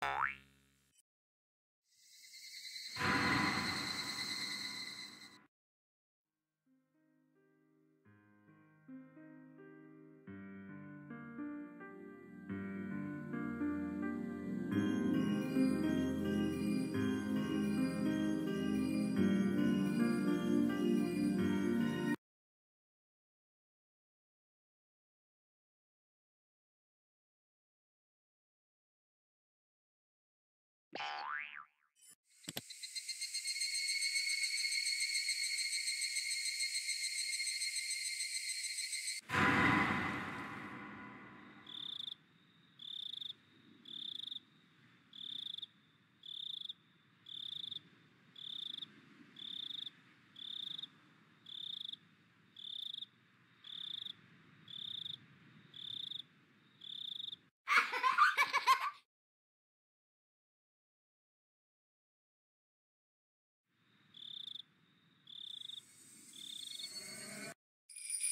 Bye.